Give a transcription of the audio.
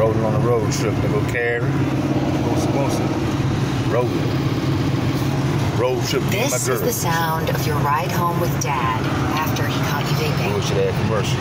rolling on a road trip to go carry. go sponsor, Rolling. Road trip with my This is the sound of your ride home with Dad after he caught you vaping. Bullshit ass commercial.